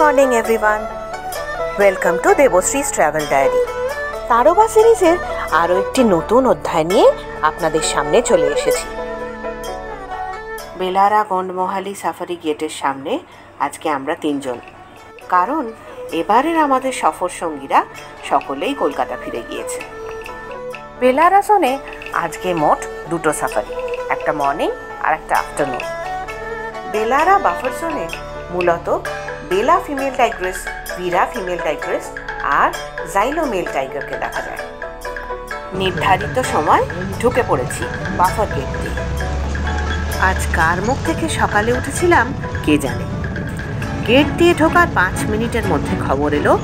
Morning everyone welcome to Debashree's travel diary Tadoba সিরিজের আরও একটি নতুন অধ্যায় নিয়ে আপনাদের সামনে চলে এসেছি। বেলারা গন্ডমহালি সাফারি গেটের সামনে আজকে আমরা তিনজন। কারণ এবারের আমাদের সফর সঙ্গীরা সকলেই কলকাতা ফিরে গিয়েছে। বেলারা জোনে আজকে মোট দুটো সাফারি, একটা মর্নিং আর একটা আফটারনুন। বেলারা বাফার মূলত Bela female tigress Veera female tigress আর জাইলো মেল টাইগারকে দেখা যায়। নির্ধারিত সময় ঢুকে পড়েছি বাফার গেট দিয়ে। আজ কার মুখ থেকে সকালে উঠেছিলাম কে জানে? গেট দিয়ে ঢোকার পাঁচ মিনিটের মধ্যে খবর এলো,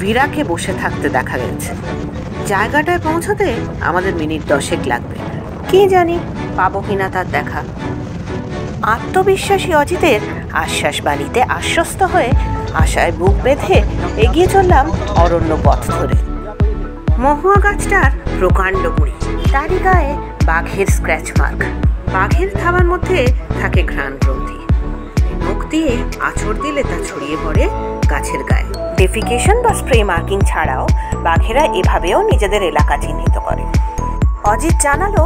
ভিরাকে বসে থাকতে দেখা গেছে। জায়গাটায় পৌঁছতে আমাদের মিনিট দশেক লাগবে। কে জানি, পাবো কিনা তার দেখা। আত্মবিশ্বাসী অজিতের আশ্বাস বাণীতে আশ্বস্ত হয়ে আশায় বুক বেঁধে এগিয়ে চললাম অরণ্য পথ ধরে। মহুয়া গাছটার প্রকাণ্ড মুড়ি, তারই গায়ে বাঘের স্ক্র্যাচ মার্ক বাঘের থাবার মধ্যে থাকে ঘ্রাণ গ্রন্থি মুখ দিয়ে আছড় দিলে তা ছড়িয়ে পড়ে গাছের গায়ে। ডেফিকেশন বা স্প্রে মার্কিং ছাড়াও বাঘেরা এভাবেও নিজেদের এলাকা চিহ্নিত করে। অজিত জানালো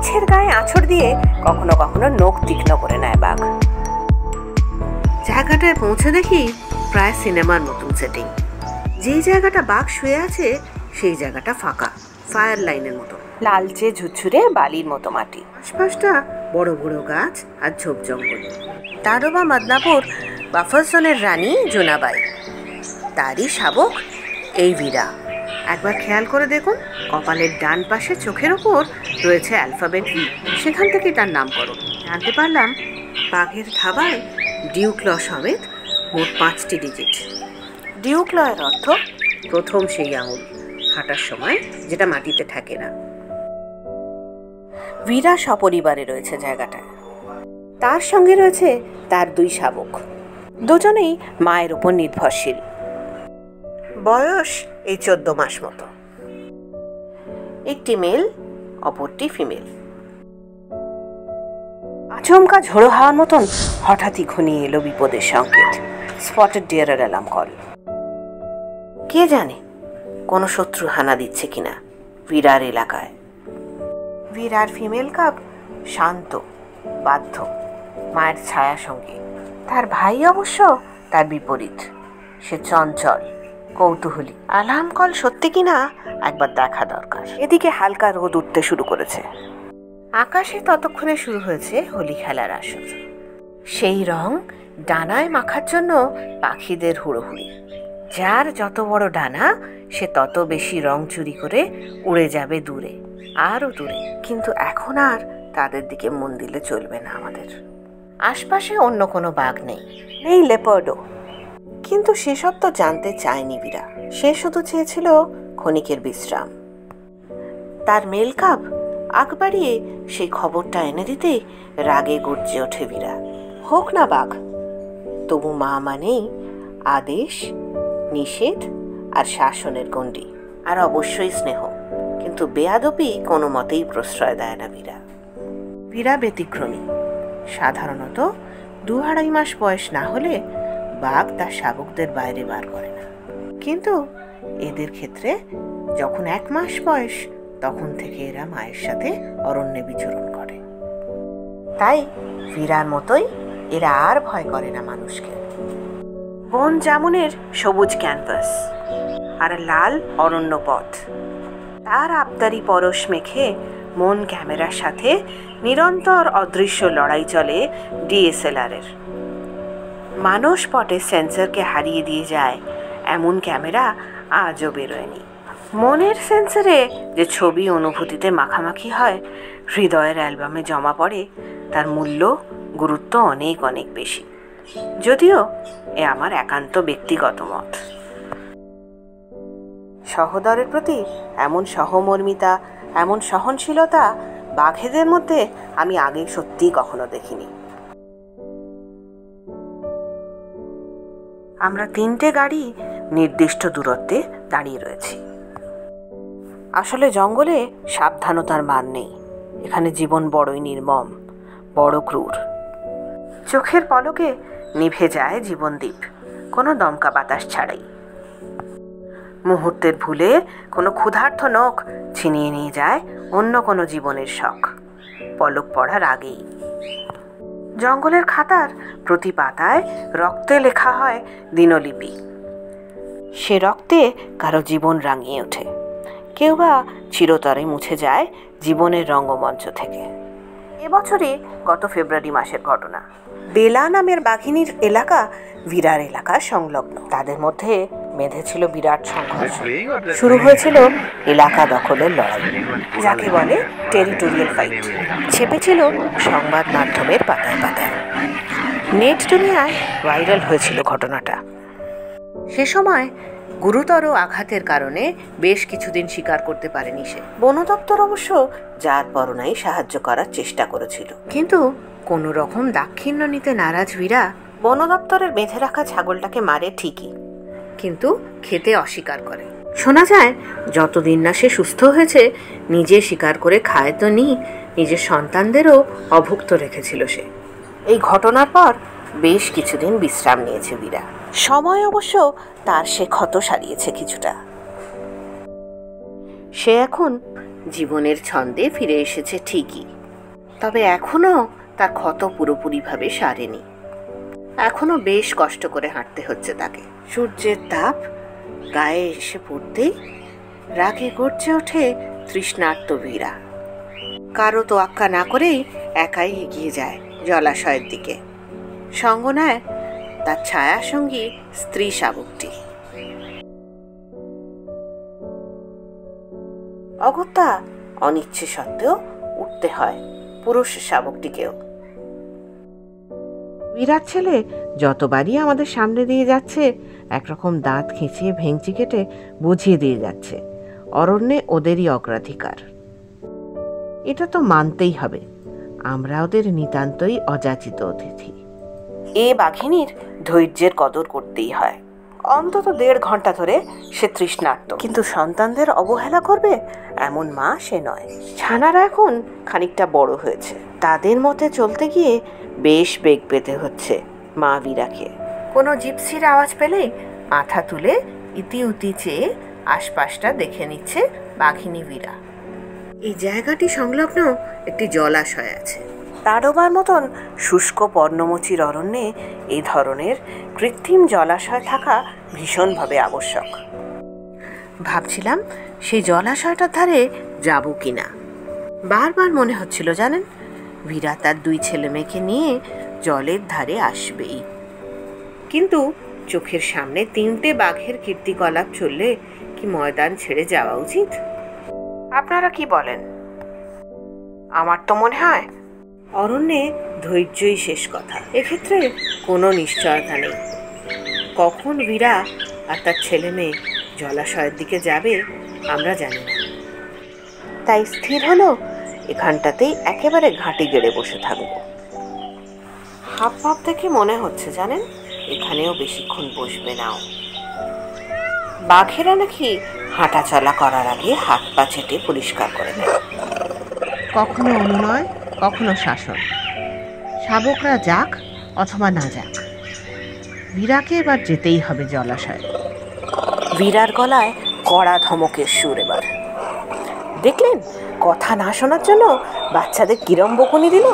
গাছের গায়ে আছড় দিয়ে কখনো কখনো নখ তীক্ষ্ণ করে নেয় বাঘ। জায়গাটায় পৌঁছে দেখি প্রায় সিনেমার নতুন সেটিং যেই জায়গাটা বাঘ শুয়ে আছে, সেই জায়গাটা ফাঁকা ফায়ার লাইনের মতো। লালচে ঝুরঝুরে বালির মতো মাটি। আশপাশটা বড় বড় গাছ আর ঝোপ জঙ্গল। তারবা মাদনাপুর বাফারসনের রানী জোনাবাই। তারই শাবক এই বীরা একবার খেয়াল করে দেখুন কপালের ডান পাশে চোখের ওপর রয়েছে অ্যালফাবেট ভি সেখান থেকে তার নামকরণ। জানতে পারলাম বাঘের ধাবায় ডিউক্ল সমেত মোট পাঁচটি ডিজিট। ডিউক্ল এর অর্থ? প্রথম সেই আঙুল হাঁটার সময় যেটা মাটিতে থাকে না। বীরা সপরিবারে রয়েছে জায়গাটা। তার সঙ্গে রয়েছে তার দুই শাবক। দুজনেই মায়ের উপর নির্ভরশীল। বয়স এই চোদ্দ মাস মতো। একটি মেল, অপরটি ফিমেল। আচমকা ঝোড়ো হাওয়ার মতন হঠাৎই ঘনিয়ে এলো বিপদের সংকেত। স্পটেড ডিয়ারের অ্যালার্ম কল। কে জানে, কোনো শত্রু হানা দিচ্ছে কিনা বিরার এলাকায়। বিরার ফিমেল কাপ শান্ত, বাধ্য, মায়ের ছায়া সঙ্গে। তার ভাই অবশ্য তার বিপরীত। সে চঞ্চল। কৌতূহলী। অ্যালার্ম কল সত্যি কিনা একবার দেখা দরকার। এদিকে হালকা রোদ উঠতে শুরু করেছে। আকাশে ততক্ষণে শুরু হয়েছে হোলি খেলার আসর। সেই রং ডানায় মাখার জন্য পাখিদের হুড়োহুড়ি। যার যত বড় ডানা, সে তত বেশি রং চুরি করে উড়ে যাবে দূরে, আরও দূরে। কিন্তু এখন আর তাদের দিকে মন দিলে চলবে না আমাদের। আশপাশে অন্য কোনো বাঘ নেই। নেই লেপার্ডও কিন্তু সেসব তো জানতে চায়নি বীরা সে শুধু চেয়েছিল ক্ষণিকের বিশ্রাম। তার মেল কাপ আগ বাড়িয়ে সেই খবরটা এনে দিতে রাগে গর্জে ওঠে বীরা হোক না বাঘ, তবু মা মানেই আদেশ, নিষেধ আর শাসনের গণ্ডি, আর অবশ্যই স্নেহ। কিন্তু বেয়াদপি কোনো মতেই প্রশ্রয় দেয় না বীরা বীরা ব্যতিক্রমী। সাধারণত দু আড়াই মাস বয়স না হলে বাঘ তার শাবকদের বাইরে বার করে না। কিন্তু এদের ক্ষেত্রে যখন এক মাস বয়স, তখন থেকে এরা মায়ের সাথে অরণ্যে বিচরণ করে। তাই ফিরার মতোই এরা আর ভয় করে না মানুষকে। বন জামুনের সবুজ ক্যানভাস আর লাল অরণ্য পথ। তার আবদারি পরশ মেখে মন ক্যামেরার সাথে নিরন্তর অদৃশ্য লড়াই চলে ডিএসএলআরের মানস পটে সেন্সরকে হারিয়ে দিয়ে যায়। এমন ক্যামেরা আজও বেরোয়নি। মনের সেন্সরে যে ছবি অনুভূতিতে মাখামাখি হয়, হৃদয়ের অ্যালবামে জমা পড়ে, তার মূল্য, গুরুত্ব অনেক অনেক বেশি। যদিও এ আমার একান্ত ব্যক্তিগত মত। সহদরের প্রতি এমন সহমর্মিতা, এমন সহনশীলতা বাঘেদের মধ্যে আমি আগে সত্যিই কখনো দেখিনি। আমরা তিনটে গাড়ি নির্দিষ্ট দূরত্বে দাঁড়িয়ে রয়েছি। আসলে জঙ্গলে সাবধানতার মান নেই। এখানে জীবন বড়ই নির্মম, বড় ক্রূর। চোখের পলকে নিভে যায় জীবনদ্বীপ, কোনো দমকা বাতাস ছাড়াই। মুহূর্তের ভুলে কোনো ক্ষুধার্থ নখ ছিনিয়ে নিয়ে যায় অন্য কোনো জীবনের শখ, পলক পড়ার আগেই। জঙ্গলের খাতার প্রতি পাতায় রক্তে লেখা হয় দিনলিপি। সে রক্তে কারও জীবন রাঙিয়ে ওঠে। কেউ বা চিরতরে মুছে যায় জীবনের রঙ্গমঞ্চ থেকে। এবছরে গত ফেব্রুয়ারি মাসের ঘটনা। বেলা নামের বাঘিনীর এলাকা, ভিরার এলাকা সংলগ্ন। তাদের মধ্যে বেঁধেছিল বিরাট সংঘর্ষ। শুরু হয়েছিল এলাকা দখলের লড়াই। যাকে বলে টেরিটোরিয়াল ফাইট। ছেপেছিল সংবাদ মাধ্যমের পাতায় পাতায়। নেট দুনিয়ায় ভাইরাল হয়েছিল ঘটনাটা। সে সময় গুরুতর আঘাতের কারণে বেশ কিছুদিন শিকার করতে পারেনি সে। বন দপ্তর অবশ্য যার পরনাই সাহায্য করার চেষ্টা করেছিল। কিন্তু কোনো রকম দাক্ষিণ্য নিতে নারাজ বীরা বন দপ্তরের বেঁধে রাখা ছাগলটাকে মারে ঠিকই। কিন্তু খেতে অস্বীকার করে। শোনা যায়, যতদিন না সে সুস্থ হয়েছে, নিজে স্বীকার করে খায় তো নি, নিজের সন্তানদেরও অভুক্ত রেখেছিল সে। এই ঘটনার পর বেশ কিছুদিন বিশ্রাম নিয়েছে বীরা। সময় অবশ্য তার সে ক্ষত সারিয়েছে কিছুটা। সে এখন জীবনের ছন্দে ফিরে এসেছে ঠিকই। তবে এখনও তার ক্ষত পুরোপুরিভাবে সারেনি। এখনও বেশ কষ্ট করে হাঁটতে হচ্ছে তাকে। সূর্যের তাপ গায়ে এসে পড়তেই রাগে গড়ছে ওঠে তৃষ্ণার্ত বীরা। কারও তোয়াক্কা না করেই একাই এগিয়ে যায় জলাশয়ের দিকে। সঙ্গ নেয় তার ছায়া সঙ্গী স্ত্রী শাবকটি। অগত্যা অনিচ্ছে সত্ত্বেও উঠতে হয় পুরুষ শাবকটিকেও। বিরাট ছেলে যতবারই আমাদের সামনে দিয়ে যাচ্ছে, একরকম দাঁত খিঁচিয়ে ভেঙচি কেটে বুঝিয়ে দিয়ে যাচ্ছে। অরণ্যে ওদেরই অগ্রাধিকার। এটা তো মানতেই হবে। আমরা ওদের নিতান্তই অযাচিত অতিথি। এ বাঘিনীর ধৈর্যের কদর করতেই হয়। অন্তত দেড় ঘণ্টা ধরে সে তৃষ্ণার্ত। কিন্তু সন্তানদের অবহেলা করবে এমন মা সে নয়। ছানারা এখন খানিকটা বড় হয়েছে। তাদের মতে চলতে গিয়ে বেশ বেগ পেতে হচ্ছে মা বীরাকে কোনো জিপসির আওয়াজ পেলেই মাথা তুলে ইতি উতি চেয়ে আশপাশটা দেখে নিচ্ছে বাঘিনী বীরা এই জায়গাটি সংলগ্ন একটি জলাশয় আছে। তাডোবার মতন শুষ্ক পর্ণমোচীর অরণ্যে এই ধরনের কৃত্রিম জলাশয় থাকা ভীষণভাবে আবশ্যক। ভাবছিলাম সেই জলাশয়টার ধারে যাব কিনা। বারবার মনে হচ্ছিল জানেন ভীরা তার দুই ছেলে মেয়েকে নিয়ে জলের ধারে আসবেই। কিন্তু চোখের সামনে তিনটে বাঘের কীর্তিকলাপ চললে কি ময়দান ছেড়ে যাওয়া উচিত? আপনারা কি বলেন? আমার তো মনে হয় অরণ্যে ধৈর্যই শেষ কথা। এক্ষেত্রে কোনো নিশ্চয়তা নেই। কখন বীরা আর তার ছেলে মেয়ে জলাশয়ের দিকে যাবে, আমরা জানি না। তাই স্থির হলো? এখানটাতেই একেবারে ঘাঁটি গেড়ে বসে থাকব। হাফ ভাব দেখে মনে হচ্ছে জানেন? এখানেও বেশিক্ষণ বসবে নাও। বাঘেরা নাকি হাঁটা চলা করার আগে হাত পা ছেটে পরিষ্কার করে নেয়। কখনো অনুনয় কখনো শাসন। শাবকরা যাক অথবা না যাক বীরাকে এবার যেতেই হবে জলাশয়ে। বীরার গলায় কড়া ধমকের সুর এবার। দেখলেন? কথা না শোনার জন্য বাচ্চাদের কিরম বকুনি দিল?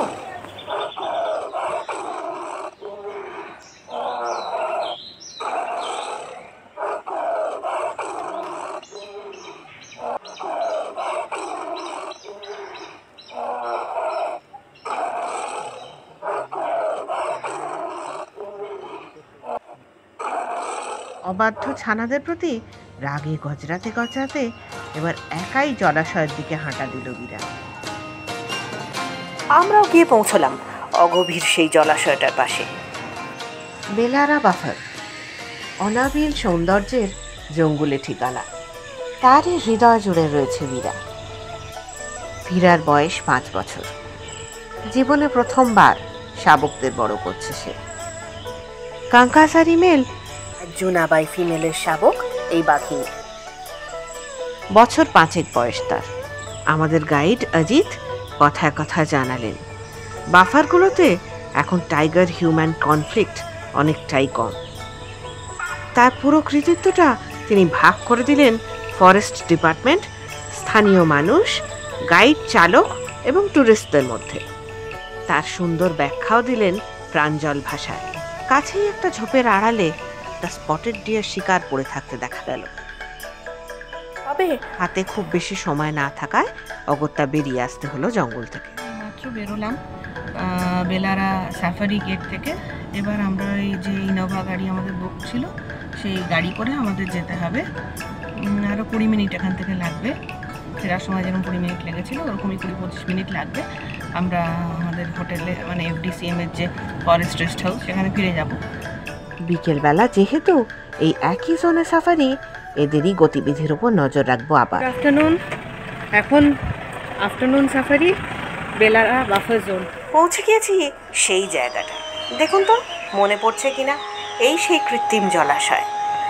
অবাধ্য ছানাদের প্রতি রাগে গজরাতে গজরাতে এবার একাই জলাশয়ের দিকে হাঁটা দিল বীরা আমরাও গিয়ে পৌঁছলাম অগভীর সেই জলাশয়টার পাশে। বেলারা বাফার অনাবিল সৌন্দর্যের জঙ্গলে ঠিকানা। তারই হৃদয় জুড়ে রয়েছে বীরা বীরার বয়স পাঁচ বছর। জীবনে প্রথমবার শাবকদের বড় করছে সে। কাঙ্কাসারি মেল জুনাবাই ফিমেলের শাবক এই বাঘিনী বছর পাঁচেক বয়স তার। আমাদের গাইড অজিত কথায় কথা জানালেন, বাফারগুলোতে এখন টাইগার হিউম্যান কনফ্লিক্ট অনেকটাই কম। তার পুরো কৃতিত্বটা তিনি ভাগ করে দিলেন ফরেস্ট ডিপার্টমেন্ট, স্থানীয় মানুষ, গাইড চালক এবং ট্যুরিস্টদের মধ্যে। তার সুন্দর ব্যাখ্যাও দিলেন প্রাঞ্জল ভাষায়। কাছেই একটা ঝোপের আড়ালে একটা স্পটেড ডিয়ার শিকার পড়ে থাকতে দেখা গেল। তবে হাতে খুব বেশি সময় না থাকায় অগত্যা বেরিয়ে আসতে হলো জঙ্গল থেকে। মাত্র বেরোলাম। বেলারা সাফারি গেট থেকে। এবার আমরা এই যে ইনোভা গাড়ি আমাদের বুক ছিল সেই গাড়ি করে আমাদের যেতে হবে। আরও কুড়ি মিনিট এখান থেকে লাগবে। ফেরার সময় যেরকম কুড়ি মিনিট লেগেছিলো ওরকমই কুড়ি পঁচিশ মিনিট লাগবে। আমরা আমাদের হোটেলে মানে এফডিসিএম এর যে ফরেস্ট রেস্ট হাউস সেখানে ফিরে যাব। বিকেলবেলা যেহেতু এই একই জোনে সাফারি এদেরই গতিবিধির উপর নজর রাখব আবার। আফটারনুন এখন afternoon safari Belara buffer zone পৌঁছে গিয়েছি সেই জায়গাটা। দেখুন তো মনে পড়ছে কিনা? এই সেই কৃত্রিম জলাশয়।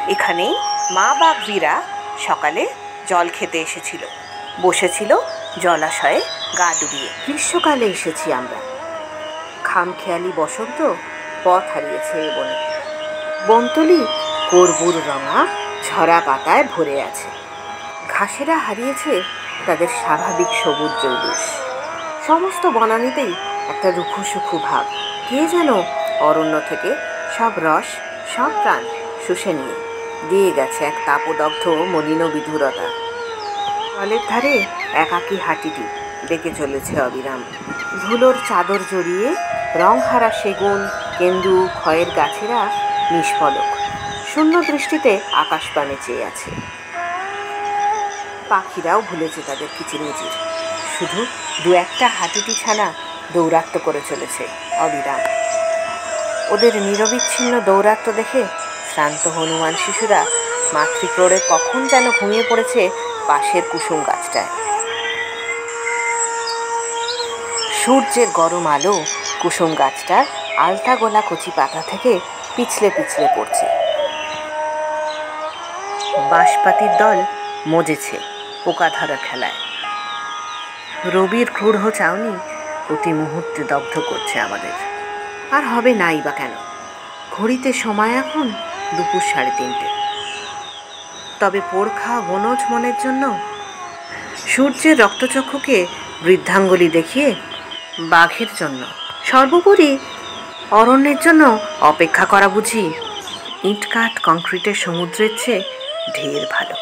এখানেই মা বাঘ বীরা সকালে জল খেতে এসেছিল। বসেছিল জলাশয়ে গা ডুবিয়ে গ্রীষ্মকালে এসেছি আমরা। খামখেয়ালি বসন্ত পথ হারিয়েছে এ বনে। বনতলি কর্বুর রঙা ঝরা পাতায় ভরে আছে। ঘাসেরা হারিয়েছে তাদের স্বাভাবিক সবুজ জৌলুস সমস্ত বনানিতেই একটা রুখু সুখু ভাব। কে যেন অরণ্য থেকে সব রস, সব প্রাণ শুষে নিয়ে দিয়ে গেছে এক তাপদগ্ধ মলিন বিধুরতা। জলের ধারে একাকী হাঁটিটি ডেকে চলেছে অবিরাম। ধুলোর চাদর জড়িয়ে রংহারা সেগুন, কেন্দু ক্ষয়ের গাছেরা নিষ্পলক শূন্য দৃষ্টিতে আকাশবাণে চেয়ে আছে। পাখিরাও ভুলেছে তাদের কিচিরমিচির শুধু দু একটা হাতিটি ছানা দৌরাত্ম করে চলেছে অবিরাম। ওদের নিরবিচ্ছিন্ন দৌরাত্ম দেখে শ্রান্ত হনুমান শিশুরা মাতৃক্রোড়ে কখন যেন ঘুমিয়ে পড়েছে পাশের কুসুম গাছটায়। সূর্যের গরম আলো কুসুম গাছটার আলতা গোলা কচি পাতা থেকে পিছলে পিছলে পড়ছে। বাঁশপাতির দল মজেছে পোকা ধরা খেলায়। রবির ক্রূঢ় চাউনি প্রতি মুহূর্তে দগ্ধ করছে আমাদের। আর হবে নাই বা কেন? ঘড়িতে সময় এখন দুপুর সাড়ে তিনটে। তবে পোড় খাওয়া বনজ মনের জন্য সূর্যের রক্তচক্ষুকে বৃদ্ধাঙ্গুলি দেখিয়ে বাঘের জন্য সর্বোপরি অরণ্যের জন্য অপেক্ষা করা বুঝি ইটকাট কংক্রিটের সমুদ্রের চেয়ে ঢের ভালো।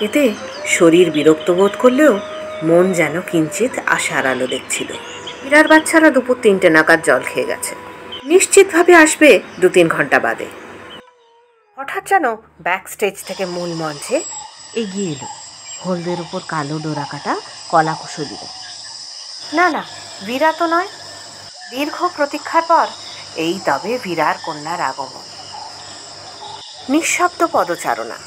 এতে শরীর বিরক্ত বোধ করলেও মন যেন কিঞ্চিত আশার আলো দেখছিল। বিরার বাচ্চারা দুপুর তিনটে নাগাদ জল খেয়ে গেছে। নিশ্চিতভাবে আসবে দু তিন ঘণ্টা বাদে। হঠাৎ যেন ব্যাক স্টেজ থেকে মূল মঞ্চে এগিয়ে এলো। হলদের উপর কালো ডোরা কাটা কলা কুশলীরা। না না বীরা তো নয়। দীর্ঘ প্রতীক্ষার পর এই তবে বীরার কন্যার আগমন। নিঃশব্দ পদচারণা।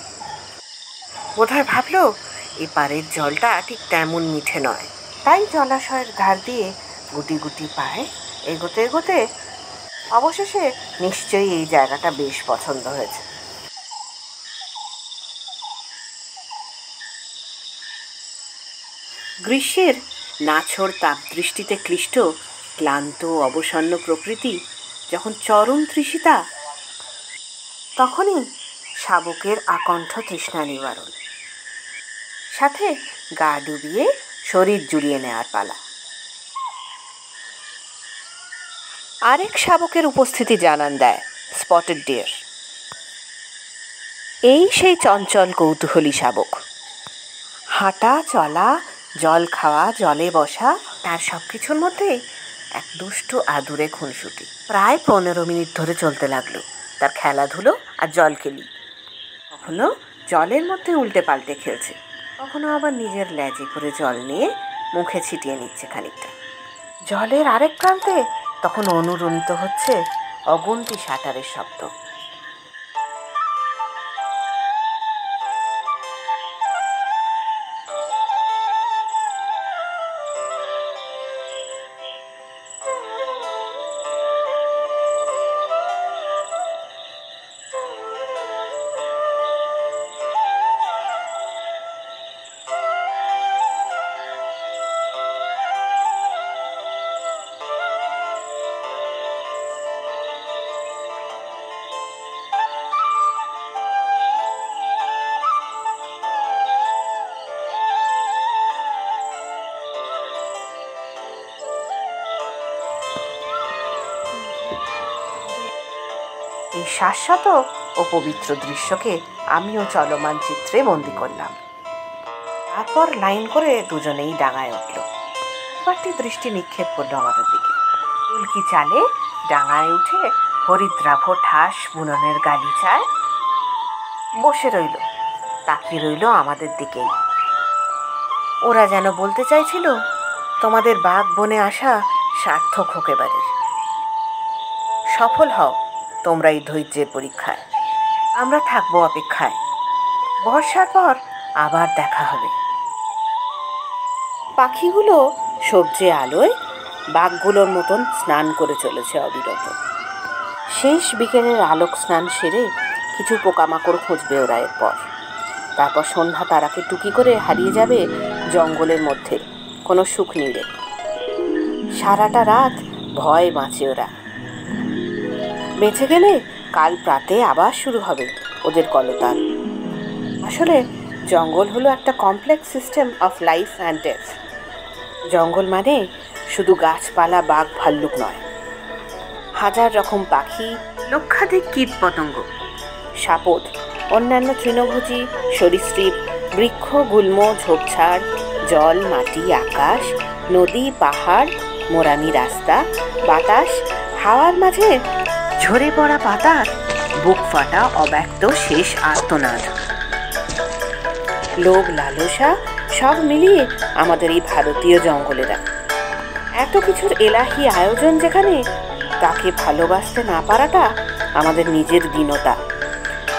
বোধহয় ভাবলো, এপারের জলটা ঠিক তেমন মিঠে নয়। তাই জলাশয়ের ধার দিয়ে গুটি গুটি পায় এগোতে এগোতে অবশেষে নিশ্চয়ই এই জায়গাটা বেশ পছন্দ হয়েছে। গ্রীষ্মের নাছড় তাপদৃষ্টিতে ক্লিষ্ট, ক্লান্ত, অবসন্ন প্রকৃতি যখন চরম তৃষিতা, তখনই শাবকের আকণ্ঠ তৃষ্ণা নিবারণ। সাথে গা ডুবিয়ে শরীর জুড়িয়ে নেওয়ার পালা। আরেক শাবকের উপস্থিতি জানান দেয় স্পটেড ডিয়ার। এই সেই চঞ্চল কৌতূহলী শাবক। হাঁটা, চলা, জল খাওয়া, জলে বসা, তার সব কিছুর মধ্যে এক দুষ্টু, আদুরে খুনসুটি। প্রায় পনেরো মিনিট ধরে চলতে লাগল। তার খেলাধুলো আর জল খেলি। কখনো জলের মধ্যে উল্টে পাল্টে খেলছে। কখনো আবার নিজের ল্যাজে করে জল নিয়ে মুখে ছিটিয়ে নিচ্ছে খানিকটা। জলের আরেক প্রান্তে তখন অনুরণিত হচ্ছে অগুন্তি সাঁটারের শব্দ। শাশ্বত ও পবিত্র দৃশ্যকে আমিও চলমান চিত্রে বন্দি করলাম। তারপর লাইন করে দুজনেই ডাঙায় উঠল। একটি দৃষ্টি নিক্ষেপ করল আমাদের দিকে। উল্কি চালে ডাঙায় উঠে হরিদ্রাভ ঠাস বুননের গালিচায় বসে রইল, তাকিয়ে রইল আমাদের দিকেই। ওরা যেন বলতে চাইছিল, তোমাদের বাঘ বনে আসা সার্থক হোক এবারের। সফল হও। তোমরা এই ধৈর্যের পরীক্ষায়। আমরা থাকব অপেক্ষায়। বর্ষার পর আবার দেখা হবে। পাখিগুলো সবজি আলোয় বাঘগুলোর মতন স্নান করে চলেছে অবিরত। শেষ বিকেলের আলোক স্নান সেরে কিছু পোকামাকড় খুঁজবে ওরা এরপর। তারপর সন্ধ্যা তারাকে টুকি করে হারিয়ে যাবে জঙ্গলের মধ্যে। কোনো সুখ নিলে সারাটা রাত ভয় বাঁচে ওরা। বেঁচে গেলে কাল প্রাতে আবার শুরু হবে ওদের কলতান আসলে জঙ্গল হলো একটা complex system of life and death জঙ্গল মানে শুধু গাছপালা, বাঘ, ভাল্লুক নয়। হাজার রকম পাখি, লক্ষাধিক কীট পতঙ্গ সাপদ, অন্যান্য তৃণভোজী, সরীসৃপ, বৃক্ষ, গুল্ম, ঝোপঝাড়, জল, মাটি, আকাশ, নদী, পাহাড় মোরামি রাস্তা, বাতাস, হাওয়ার মাঝে ঝরে পড়া পাতার বুক ফাটা অব্যক্ত শেষ আর্তনাদ। লোভ, লালসা, সব মিলিয়ে আমাদের এই ভারতীয় জঙ্গলেরা। এত কিছুর এলাহি আয়োজন যেখানে, তাকে ভালোবাসতে না পারাটা আমাদের নিজের দীনতা,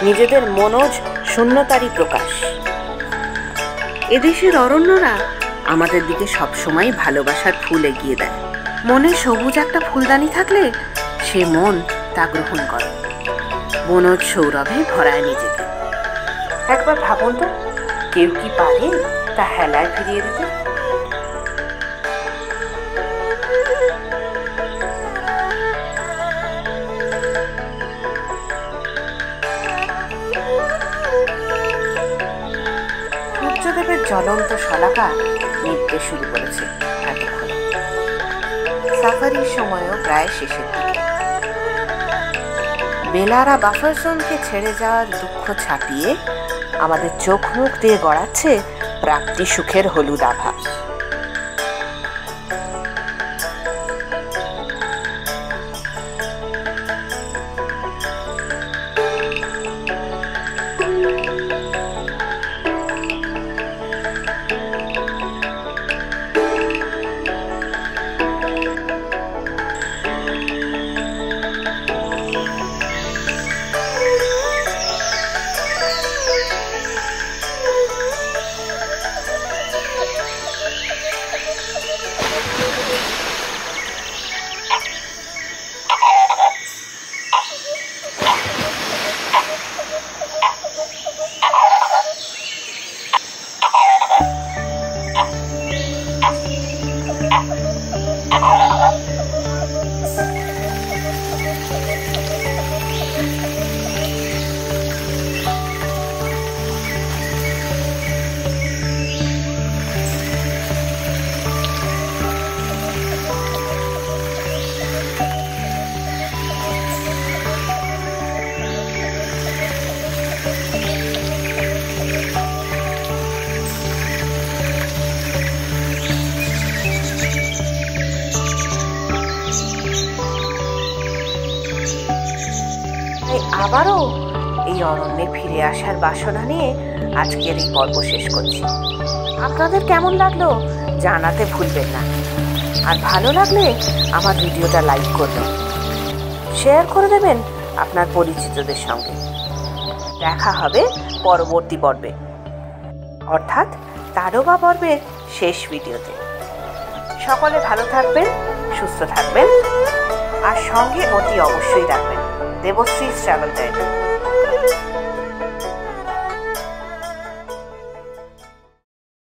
নিজেদের মনোজ শূন্যতারই প্রকাশ। এদেশের অরণ্যরা আমাদের দিকে সবসময় ভালোবাসার ফুল এগিয়ে দেয়। মনে সবুজ একটা ফুলদানি থাকলে সে মন তা গ্রহণ করে। বনজ সৌরভে ভরায় নিজেকে। একবার ভাবুন তো, কেউ কি পারে তা হেলায় ফিরিয়ে দিতে? সূর্যদেবের জ্বলন্ত শলাকা নিতে শুরু করেছে এতক্ষণ। সাফারির সময়ও প্রায় শেষের দিকে। বেলারা বাফারসনকে ছেড়ে যাওয়ার দুঃখ ছাপিয়ে আমাদের চোখ মুখ দিয়ে গড়াচ্ছে প্রাপ্তি সুখের হলুদ আভাস তাই আবারও এই অরণ্যে ফিরে আসার বাসনা নিয়ে আজকের এই পর্ব শেষ করছি। আপনাদের কেমন লাগল জানাতে ভুলবেন না। আর ভালো লাগলে আমার ভিডিওটা লাইক করবেন। শেয়ার করে দেবেন আপনার পরিচিতদের সঙ্গে। দেখা হবে পরবর্তী পর্বে। অর্থাৎ তারকা পর্বের শেষ ভিডিওতে। সকলে ভালো থাকবেন, সুস্থ থাকবেন, আর সঙ্গে অতি অবশ্যই রাখবেন। Debashree travel guide